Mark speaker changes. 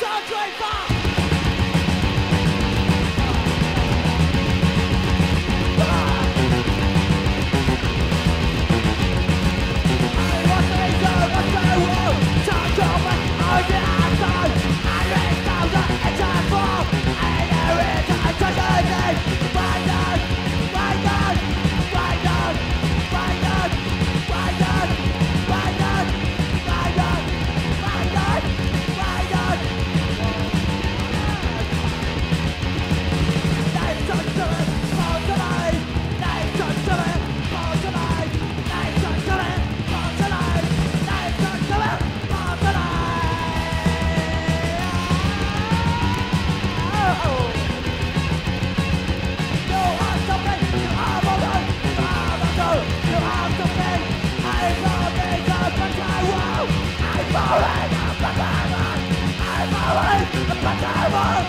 Speaker 1: 着追放。But I